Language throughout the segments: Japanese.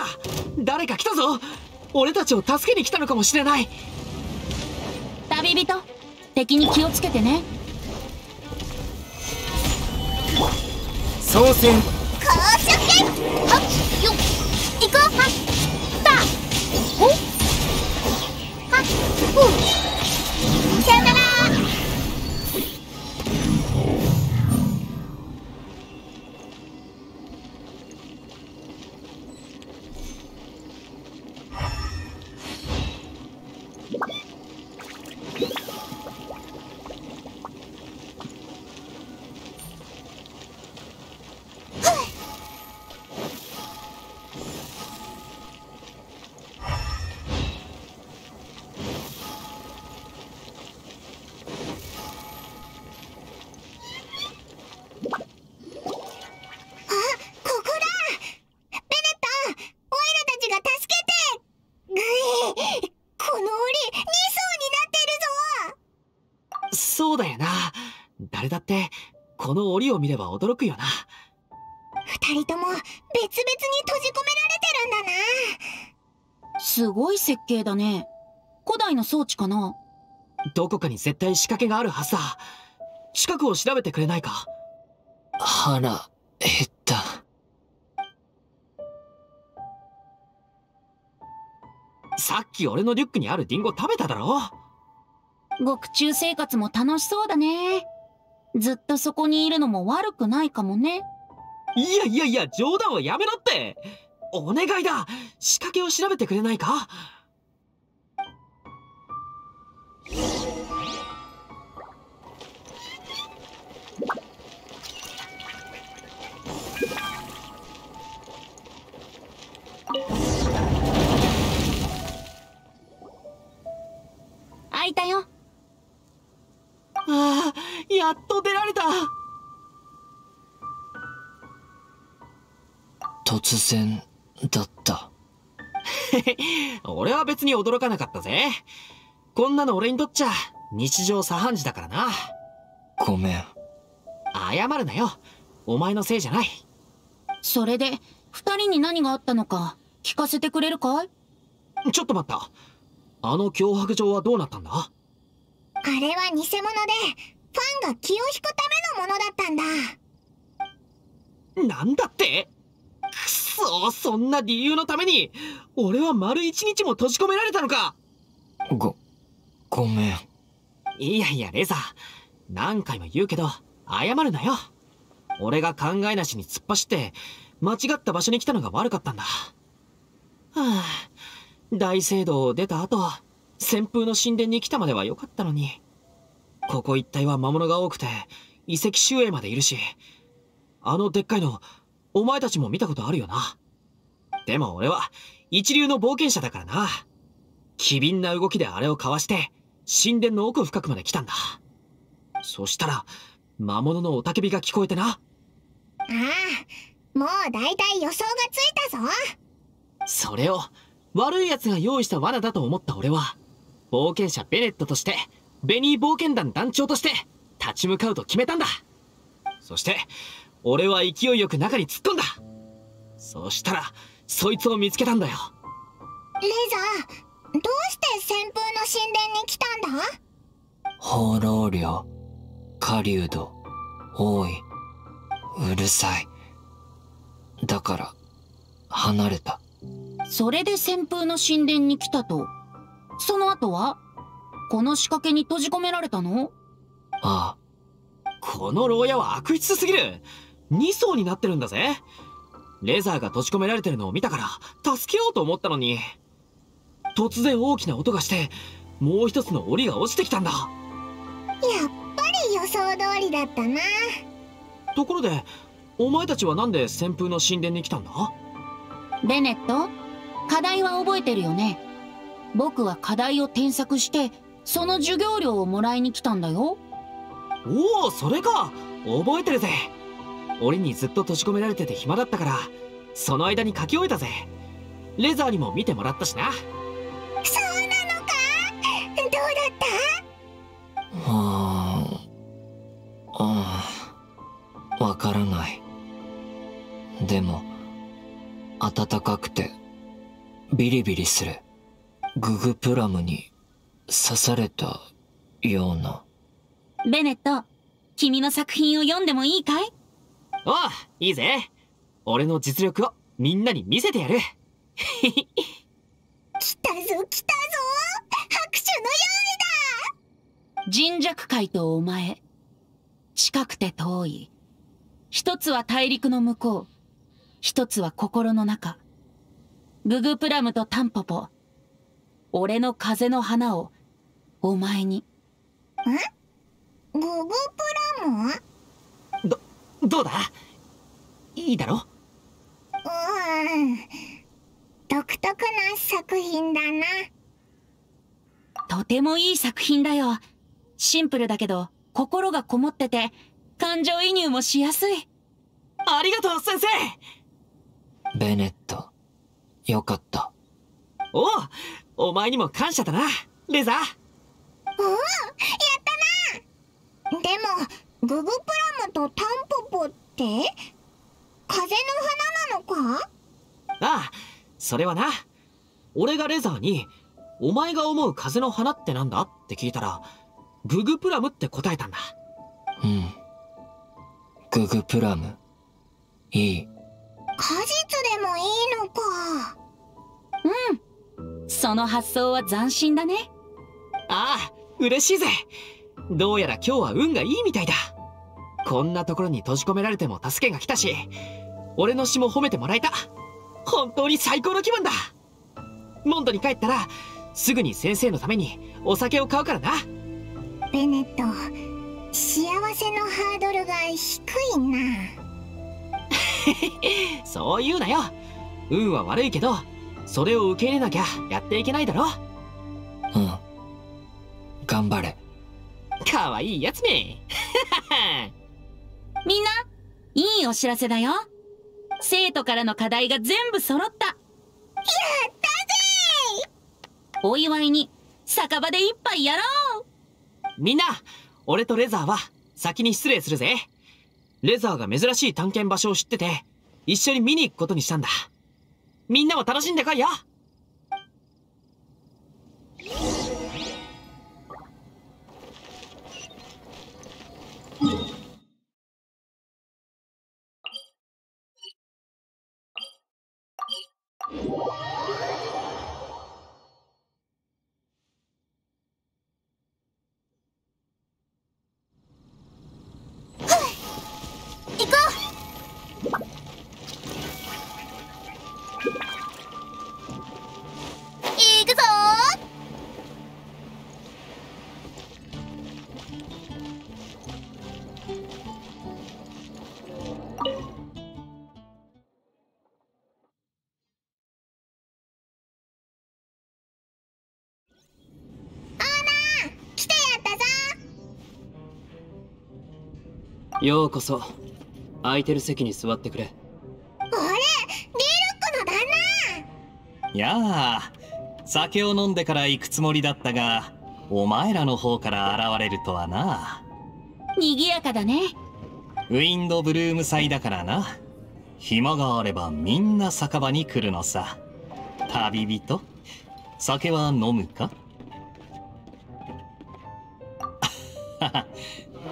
レザ誰か来たぞ。俺たちを助けに来たのかもしれない。旅人敵に気をつけてね。操船。公職はっよっ。行こうを見れば驚くよな二人とも別々に閉じ込められてるんだな。すごい設計だね。古代の装置かな？どこかに絶対仕掛けがあるはずだ。近くを調べてくれないか。腹減った。さっき俺のリュックにあるリンゴ食べただろ？獄中生活も楽しそうだねずっとそこにいるのも悪くないかもね。いやいやいや冗談はやめろって。お願いだ。仕掛けを調べてくれないか？やっと出られた。突然だった。俺は別に驚かなかったぜ。こんなの俺にとっちゃ日常茶飯事だからな。ごめん。謝るなよ。お前のせいじゃない。それで二人に何があったのか聞かせてくれるかい？ちょっと待った。あの脅迫状はどうなったんだ？あれは偽物でファンが気を引くためのものだったんだ。なんだって？くそそんな理由のために俺は丸一日も閉じ込められたのか。ごごめん。いやいやレザー。何回も言うけど謝るなよ。俺が考えなしに突っ走って間違った場所に来たのが悪かったんだ。はあ大聖堂を出た後旋風の神殿に来たまではよかったのにここ一帯は魔物が多くて遺跡周囲までいるしあのでっかいのお前たちも見たことあるよな。でも俺は一流の冒険者だからな。機敏な動きであれをかわして神殿の奥深くまで来たんだ。そしたら魔物の雄たけびが聞こえてな。ああもう大体予想がついたぞ。それを悪い奴が用意した罠だと思った俺は冒険者ベネットとしてベニー冒険団団長として立ち向かうと決めたんだ。そして俺は勢いよく中に突っ込んだ。そしたらそいつを見つけたんだよ。レザーどうして旋風の神殿に来たんだ？放浪量狩人多いうるさい。だから離れた。それで旋風の神殿に来たと。その後は？この仕掛けに閉じ込められたの？あこの牢屋は悪質すぎる。2層になってるんだぜ。レザーが閉じ込められてるのを見たから助けようと思ったのに。突然大きな音がしてもう一つの檻が落ちてきたんだ。やっぱり予想通りだったな。ところでお前たちはなんで旋風の神殿に来たんだ？ベネット課題は覚えてるよね。僕は課題を添削してその授業料をもらいに来たんだよ。おおそれか。覚えてるぜ。俺にずっと閉じ込められてて暇だったからその間に書き終えたぜ。レザーにも見てもらったしな。そうなのか？どうだった？はああわからない。でも暖かくてビリビリする。ググプラムに刺されたような。ベネット君の作品を読んでもいいかい？おういいぜ。俺の実力をみんなに見せてやる。来たぞ来たぞ。拍手の用人弱海とお前近くて遠い。一つは大陸の向こう。一つは心の中。ググプラムとタンポポ。俺の風の花をお前に。意だググプラムどうだ？いいだろ？うん。独特な作品だな。とてもいい作品だよ。シンプルだけど心がこもってて感情移入もしやすい。ありがとう先生！ベネット。よかった。おうお前にも感謝だな。レザーおおやったな。でもググプラムとタンポポって風の花なのか？ああそれはな。俺がレザーに「お前が思う風の花ってなんだ?」って聞いたら「ググプラム」って答えたんだ。うん。ググプラム。いい。果実でもいいのか。その発想は斬新だね。ああ嬉しいぜ。どうやら今日は運がいいみたいだ。こんなところに閉じ込められても助けが来たし俺の詩も褒めてもらえた。本当に最高の気分だ。モンドに帰ったらすぐに先生のためにお酒を買うからな。ベネット幸せのハードルが低いな。そう言うなよ。運は悪いけどそれを受け入れなきゃやっていけないだろ。うん頑張れ。かわいいやつめ。みんないいお知らせだよ。生徒からの課題が全部揃った。やったぜお祝いに酒場で一杯やろう。みんな俺とレザーは先に失礼するぜ。レザーが珍しい探検場所を知ってて一緒に見に行くことにしたんだ。みんなも楽しんでこいよ行ようこそ。空いてる席に座ってくれ。あれ？リルックの旦やあ酒を飲んでから行くつもりだったがお前らの方から現れるとはな。賑やかだね。ウィンドブルーム祭だからな。暇があればみんな酒場に来るのさ。旅人？酒は飲むか？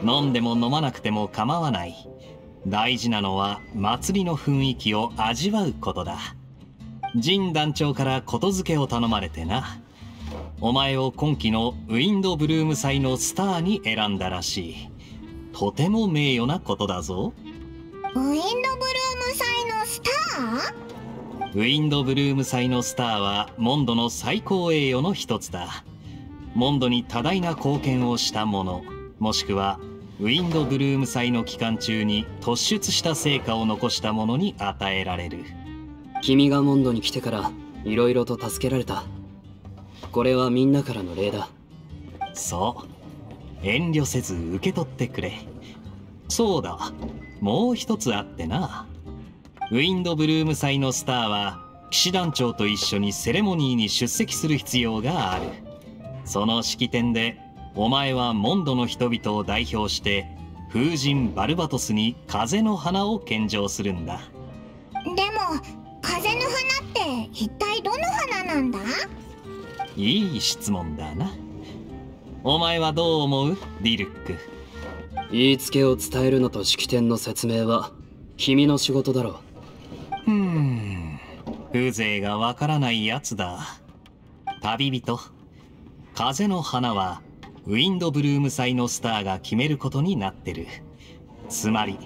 飲んでも飲まなくても構わない。大事なのは祭りの雰囲気を味わうことだ。陣団長からことづけを頼まれてな。お前を今季のウィンドブルーム祭のスターに選んだらしい。とても名誉なことだぞ。那ウィンドブルーム祭のスター？ウィンドブルーム祭のスターはモンドの最高栄誉の一つだ。モンドに多大な貢献をした者もしくはウィンドブルーム祭の期間中に突出した成果を残した者に与えられる。君がモンドに来てから色々と助けられた。これはみんなからの礼だ。そう。遠慮せず受け取ってくれ。そうだ。もう一つあってな。ウィンドブルーム祭のスターは騎士団長と一緒にセレモニーに出席する必要がある。その式典でお前はモンドの人々を代表して風神バルバトスに風の花を献上するんだ。でも風の花って一体どの花なんだ？いい質問だな。お前はどう思う？ディルック。言いつけを伝えるのと式典の説明は君の仕事だろう。ーん。風情がわからないやつだ。旅人。風の花はウィンドブルーム祭のスターが決めることになってる。つまり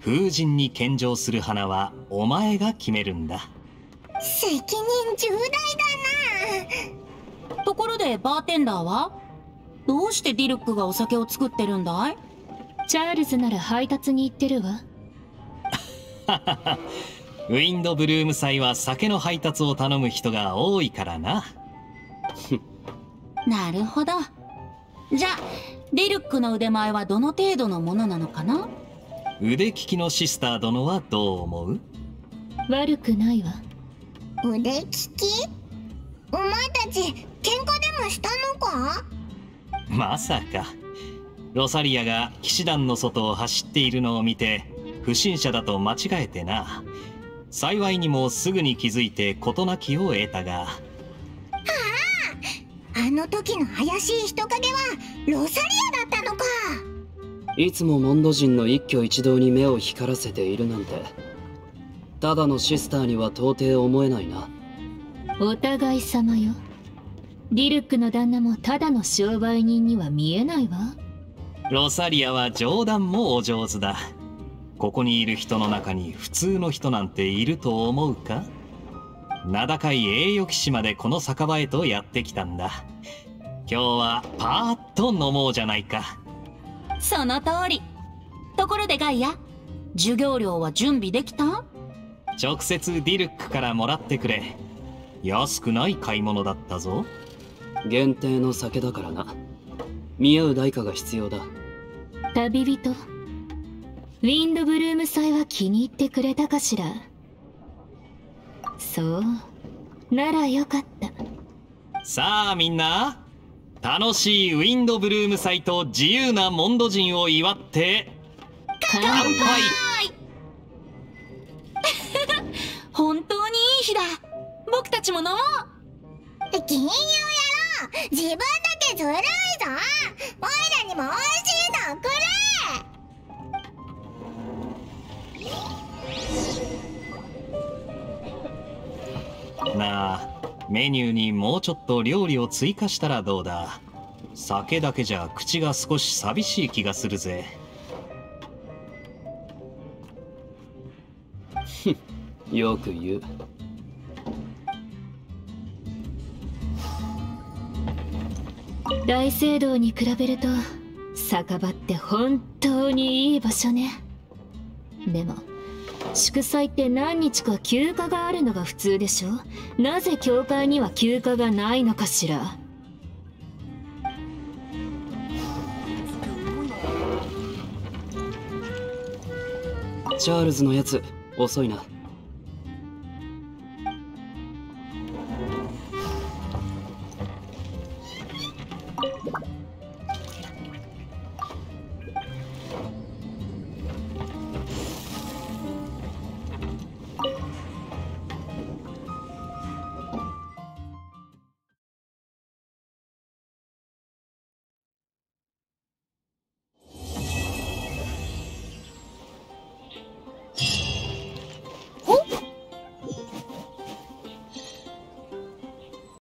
風神に献上する花はお前が決めるんだ。責任重大だな。ところでバーテンダーはどうしてディルックがお酒を作ってるんだい？チャールズなら配達に行ってるわ。ウィンドブルーム祭は酒の配達を頼む人が多いからな。なるほどじゃあディルックの腕前はどの程度のものなのかな？腕利きのシスター殿はどう思う？悪くないわ。腕利き？お前たち喧嘩でもしたのか？まさか。ロサリアが騎士団の外を走っているのを見て不審者だと間違えてな。幸いにもすぐに気づいて事なきを得たがあの時の怪しい人影はロサリアだったのか。いつもモンド人の一挙一動に目を光らせているなんて。ただのシスターには到底思えないな。お互い様よ。ディルックの旦那もただの商売人には見えないわ。ロサリアは冗談もお上手だ。ここにいる人の中に普通の人なんていると思うか？名高い栄誉騎士までこの酒場へとやってきたんだ。今日はパーッと飲もうじゃないか。その通り。ところでガイア授業料は準備できた？直接ディルックからもらってくれ。安くない買い物だったぞ。限定の酒だからな。見合う代価が必要だ。旅人ウィンドブルーム祭は気に入ってくれたかしら？そう。ならよかった。さあみんな楽しいウィンドブルーム祭と自由なモンド人を祝って乾杯。本当にいい日だ。僕たちも飲もう。金融やろう。自分だけずるいぞ。おいらにも美味しいのくれな。あメニューにもうちょっと料理を追加したらどうだ。酒だけじゃ口が少し寂しい気がするぜ。よく言う。大聖堂に比べると酒場って本当にいい場所ね。でも祝祭って何日か休暇があるのが普通でしょ？なぜ教会には休暇がないのかしら？チャールズのやつ遅いな。